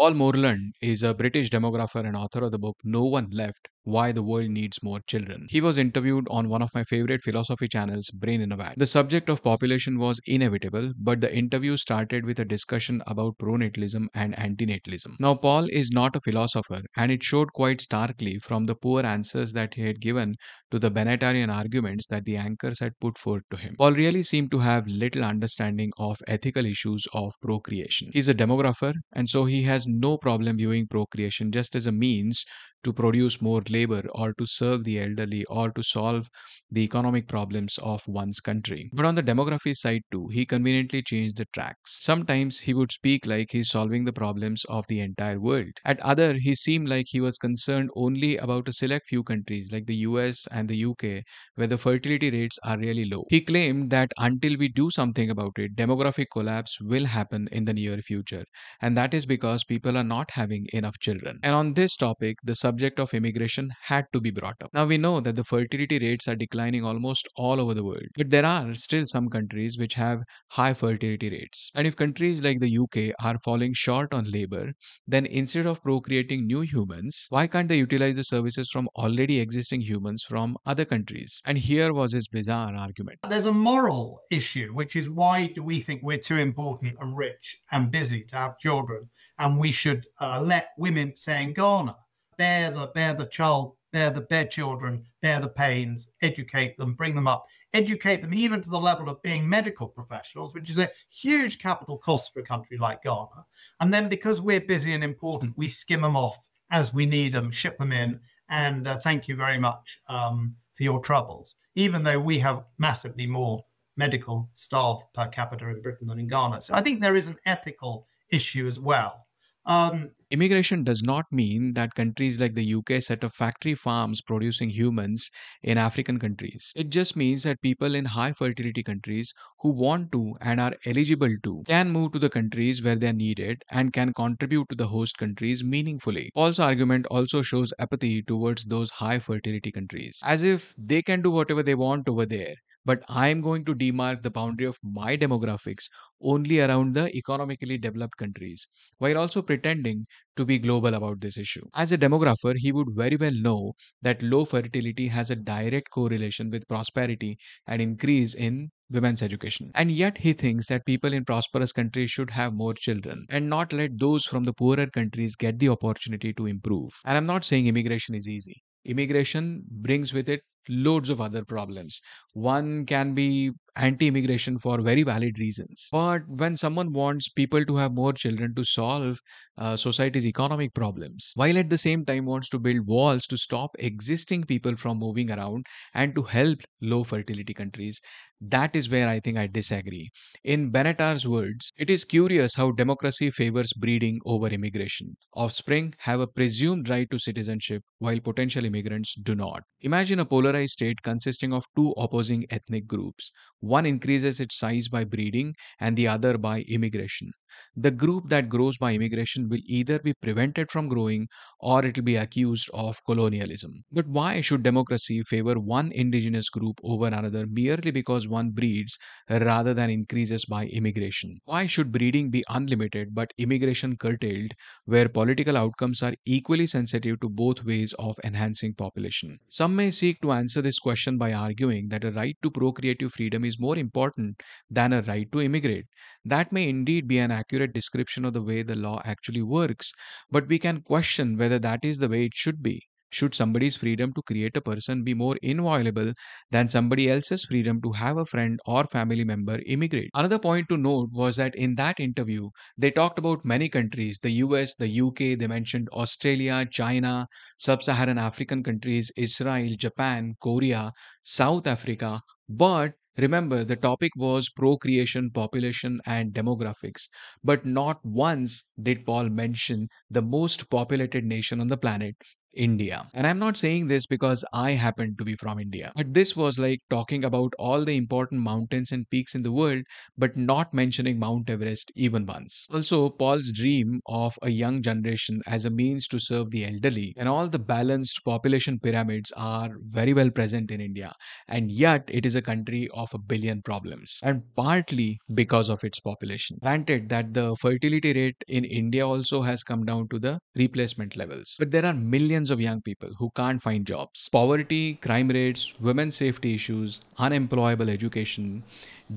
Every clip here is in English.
Paul Morland is a British demographer and author of the book No One Left Why the World Needs More Children. He was interviewed on one of my favorite philosophy channels, Brain in a Vat. The subject of population was inevitable, but the interview started with a discussion about pronatalism and antinatalism. Now, Paul is not a philosopher, and it showed quite starkly from the poor answers that he had given to the Benatarian arguments that the anchors had put forth to him. Paul really seemed to have little understanding of ethical issues of procreation. He's a demographer, and so he has no problem viewing procreation just as a means to produce more labor or to serve the elderly or to solve the economic problems of one's country. But on the demography side too, he conveniently changed the tracks. Sometimes he would speak like he's solving the problems of the entire world. At other, he seemed like he was concerned only about a select few countries like the US and the UK where the fertility rates are really low. He claimed that until we do something about it, demographic collapse will happen in the near future. And that is because people are not having enough children. And on this topic, the subject of immigration had to be brought up. Now we know that the fertility rates are declining almost all over the world, but there are still some countries which have high fertility rates. And if countries like the UK are falling short on labor, then instead of procreating new humans, why can't they utilize the services from already existing humans from other countries? And here was his bizarre argument. There's a moral issue, which is why do we think we're too important and rich and busy to have children, and we should uh, let women, say in Ghana, bear the bear the child, bear the bear children, bear the pains, educate them, bring them up, educate them even to the level of being medical professionals, which is a huge capital cost for a country like Ghana. And then because we're busy and important, we skim them off as we need them, ship them in, and uh, thank you very much um, for your troubles. Even though we have massively more medical staff per capita in Britain than in Ghana. So I think there is an ethical issue as well. Um, Immigration does not mean that countries like the UK set up factory farms producing humans in African countries. It just means that people in high fertility countries who want to and are eligible to can move to the countries where they are needed and can contribute to the host countries meaningfully. Paul's argument also shows apathy towards those high fertility countries, as if they can do whatever they want over there but I am going to demark the boundary of my demographics only around the economically developed countries, while also pretending to be global about this issue. As a demographer, he would very well know that low fertility has a direct correlation with prosperity and increase in women's education. And yet he thinks that people in prosperous countries should have more children and not let those from the poorer countries get the opportunity to improve. And I'm not saying immigration is easy. Immigration brings with it loads of other problems. One can be anti immigration for very valid reasons. But when someone wants people to have more children to solve uh, society's economic problems, while at the same time wants to build walls to stop existing people from moving around and to help low fertility countries, that is where I think I disagree. In Benatar's words, it is curious how democracy favors breeding over immigration. Offspring have a presumed right to citizenship, while potential immigrants do not. Imagine a polarized state consisting of two opposing ethnic groups. One increases its size by breeding and the other by immigration. The group that grows by immigration will either be prevented from growing or it will be accused of colonialism. But why should democracy favor one indigenous group over another merely because one breeds rather than increases by immigration? Why should breeding be unlimited but immigration curtailed where political outcomes are equally sensitive to both ways of enhancing population? Some may seek to answer this question by arguing that a right to procreative freedom is more important than a right to immigrate. That may indeed be an accurate description of the way the law actually works, but we can question whether that is the way it should be. Should somebody's freedom to create a person be more inviolable than somebody else's freedom to have a friend or family member immigrate? Another point to note was that in that interview, they talked about many countries the US, the UK, they mentioned Australia, China, sub Saharan African countries, Israel, Japan, Korea, South Africa, but Remember, the topic was procreation, population, and demographics. But not once did Paul mention the most populated nation on the planet, India. And I'm not saying this because I happen to be from India, but this was like talking about all the important mountains and peaks in the world, but not mentioning Mount Everest even once. Also, Paul's dream of a young generation as a means to serve the elderly and all the balanced population pyramids are very well present in India. And yet, it is a country of a billion problems, and partly because of its population. Granted that the fertility rate in India also has come down to the replacement levels, but there are millions millions of young people who can't find jobs. Poverty, crime rates, women's safety issues, unemployable education,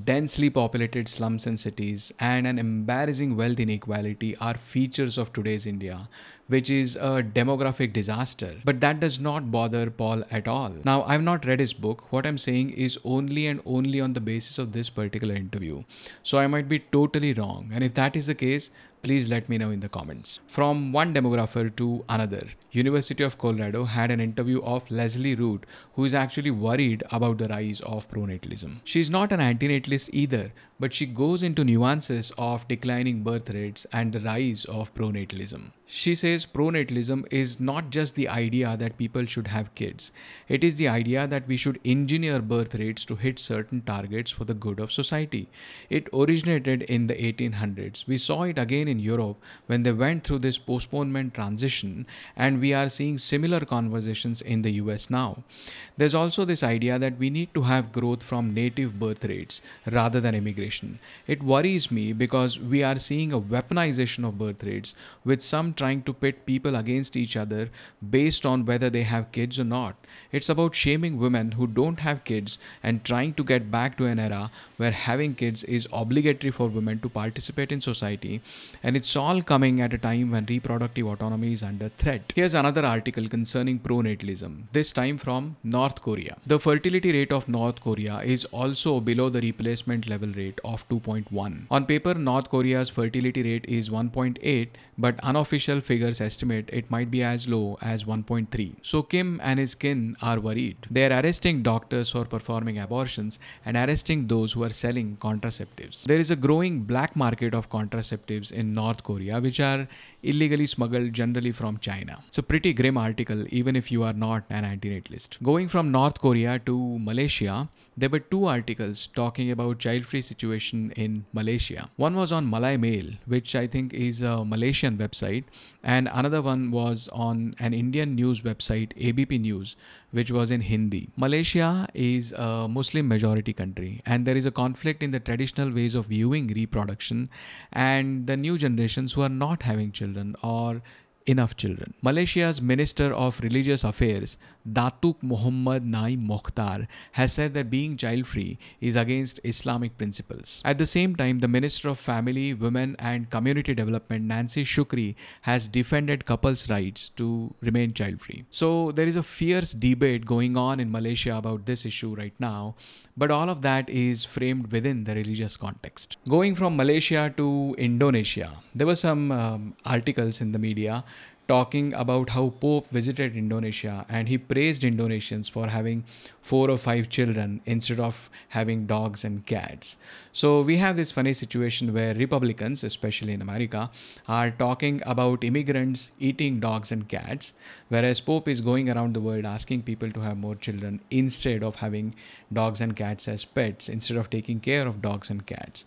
densely populated slums and cities, and an embarrassing wealth inequality are features of today's India, which is a demographic disaster. But that does not bother Paul at all. Now, I've not read his book. What I'm saying is only and only on the basis of this particular interview. So I might be totally wrong. And if that is the case, please let me know in the comments. From one demographer to another, University of Colorado had an interview of Leslie Root, who is actually worried about the rise of pronatalism. She's not an antinatalist either, but she goes into nuances of declining birth rates and the rise of pronatalism. She says pronatalism is not just the idea that people should have kids, it is the idea that we should engineer birth rates to hit certain targets for the good of society. It originated in the 1800s. We saw it again in Europe when they went through this postponement transition, and we are seeing similar conversations in the US now. There's also this idea that we need to have growth from native birth rates rather than immigration. It worries me because we are seeing a weaponization of birth rates with some trying to pit people against each other based on whether they have kids or not. It's about shaming women who don't have kids and trying to get back to an era where having kids is obligatory for women to participate in society. And it's all coming at a time when reproductive autonomy is under threat. Here's another article concerning pronatalism, this time from North Korea. The fertility rate of North Korea is also below the replacement level rate of 2.1. On paper, North Korea's fertility rate is 1.8, but unofficial figures estimate it might be as low as 1.3. So Kim and his kin are worried. They are arresting doctors for performing abortions and arresting those who are selling contraceptives. There is a growing black market of contraceptives in North Korea, which are illegally smuggled generally from China. It's a pretty grim article, even if you are not an antinatalist. Going from North Korea to Malaysia, there were two articles talking about child-free situation in Malaysia. One was on Malay Mail, which I think is a Malaysian website, and another one was on an Indian news website, ABP News, which was in Hindi. Malaysia is a Muslim majority country, and there is a conflict in the traditional ways of viewing reproduction and the new generations who are not having children or enough children. Malaysia's Minister of Religious Affairs, Datuk Muhammad Naim Mokhtar, has said that being child free is against Islamic principles. At the same time, the Minister of Family, Women and Community Development, Nancy Shukri, has defended couples' rights to remain child free. So there is a fierce debate going on in Malaysia about this issue right now, but all of that is framed within the religious context. Going from Malaysia to Indonesia, there were some um, articles in the media talking about how Pope visited Indonesia and he praised Indonesians for having four or five children instead of having dogs and cats. So we have this funny situation where Republicans, especially in America, are talking about immigrants eating dogs and cats, whereas Pope is going around the world asking people to have more children instead of having dogs and cats as pets, instead of taking care of dogs and cats.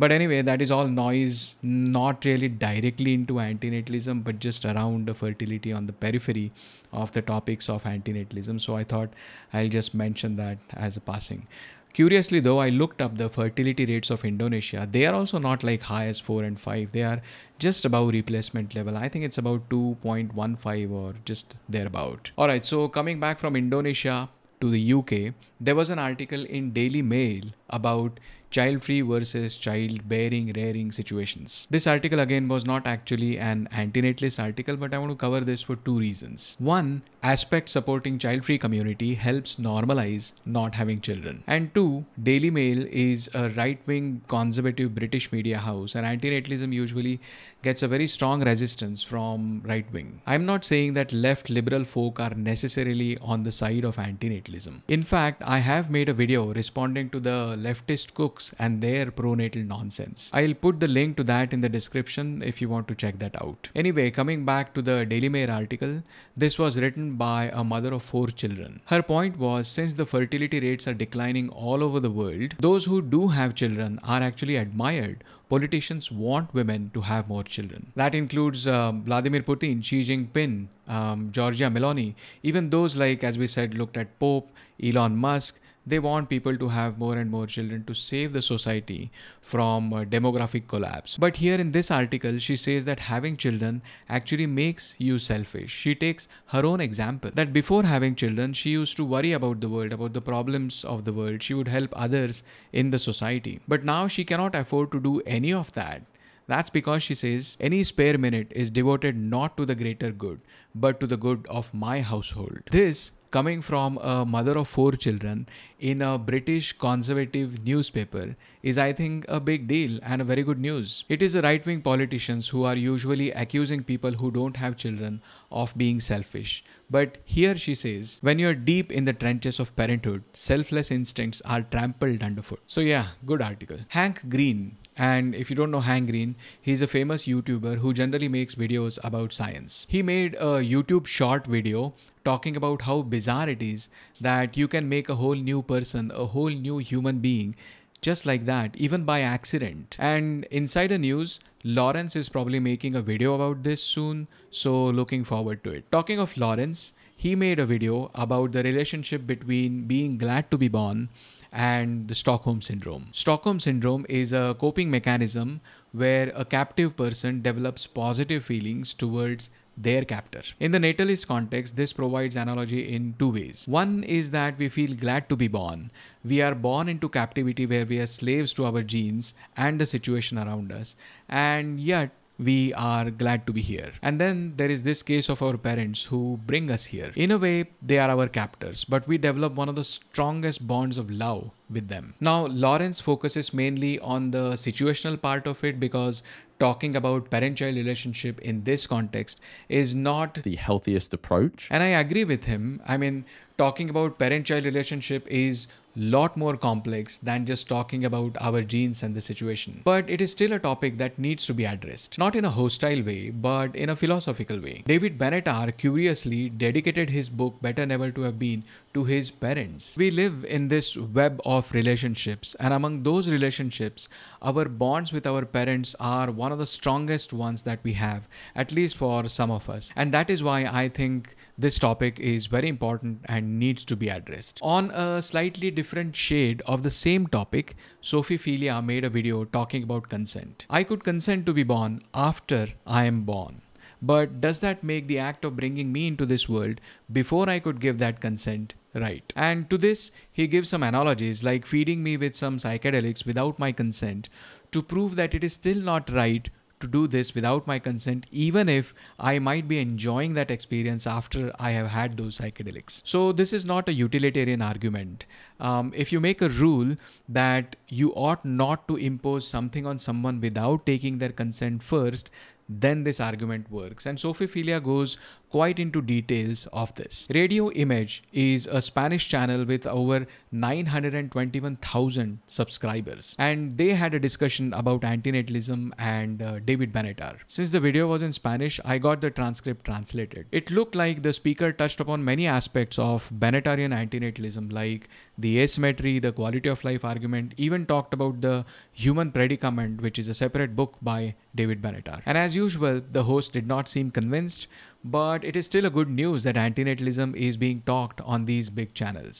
But anyway, that is all noise, not really directly into antinatalism, but just around the fertility on the periphery of the topics of antinatalism. So I thought I'll just mention that as a passing. Curiously, though, I looked up the fertility rates of Indonesia. They are also not like high as 4 and 5. They are just above replacement level. I think it's about 2.15 or just thereabout. All right, so coming back from Indonesia to the UK, there was an article in Daily Mail about child free versus child bearing rearing situations. This article again was not actually an antinatalist article, but I want to cover this for two reasons. One, aspect supporting child free community helps normalize not having children. And two, Daily Mail is a right wing conservative British media house, and antinatalism usually gets a very strong resistance from right wing. I'm not saying that left liberal folk are necessarily on the side of antinatalism. In fact, I have made a video responding to the leftist cook and their pronatal nonsense. I'll put the link to that in the description if you want to check that out. Anyway, coming back to the Daily Mail article, this was written by a mother of four children. Her point was since the fertility rates are declining all over the world, those who do have children are actually admired politicians want women to have more children. That includes uh, Vladimir Putin, Xi Jinping, um, Giorgia Meloni, even those like, as we said, looked at Pope, Elon Musk, they want people to have more and more children to save the society from uh, demographic collapse. But here in this article, she says that having children actually makes you selfish. She takes her own example that before having children, she used to worry about the world, about the problems of the world. She would help others in the society. But now she cannot afford to do any of that. That's because she says any spare minute is devoted not to the greater good, but to the good of my household. This coming from a mother of four children in a British conservative newspaper is, I think, a big deal and a very good news. It is the right wing politicians who are usually accusing people who don't have children of being selfish. But here she says, when you're deep in the trenches of parenthood, selfless instincts are trampled underfoot. So, yeah, good article. Hank Green and if you don't know Hank Green, he's a famous YouTuber who generally makes videos about science. He made a YouTube short video talking about how bizarre it is that you can make a whole new person, a whole new human being just like that, even by accident. And Insider News, Lawrence is probably making a video about this soon, so looking forward to it. Talking of Lawrence, he made a video about the relationship between being glad to be born and the Stockholm Syndrome. Stockholm Syndrome is a coping mechanism where a captive person develops positive feelings towards their captor. In the natalist context, this provides analogy in two ways. One is that we feel glad to be born. We are born into captivity where we are slaves to our genes and the situation around us, and yet we are glad to be here. And then there is this case of our parents who bring us here. In a way, they are our captors, but we develop one of the strongest bonds of love with them. Now, Lawrence focuses mainly on the situational part of it because talking about parent child relationship in this context is not the healthiest approach. And I agree with him. I mean, talking about parent child relationship is lot more complex than just talking about our genes and the situation. But it is still a topic that needs to be addressed, not in a hostile way, but in a philosophical way. David Benatar curiously dedicated his book Better Never to Have Been to his parents. We live in this web of relationships, and among those relationships, our bonds with our parents are one of the strongest ones that we have, at least for some of us. And that is why I think this topic is very important and needs to be addressed. On a slightly different shade of the same topic, SophyPhilia made a video talking about consent. I could consent to be born after I am born. But does that make the act of bringing me into this world before I could give that consent right? And to this, he gives some analogies like feeding me with some psychedelics without my consent to prove that it is still not right to do this without my consent, even if I might be enjoying that experience after I have had those psychedelics. So, this is not a utilitarian argument. Um, if you make a rule that you ought not to impose something on someone without taking their consent first, then this argument works. And SophyPhilia goes quite into details of this. Radio Image is a Spanish channel with over 921,000 subscribers, and they had a discussion about antinatalism and uh, David Benatar. Since the video was in Spanish, I got the transcript translated. It looked like the speaker touched upon many aspects of Benatarian antinatalism, like the asymmetry, the quality of life argument, even talked about the human predicament, which is a separate book by David Benatar. And as usual, the host did not seem convinced, but it is still a good news that antinatalism is being talked on these big channels.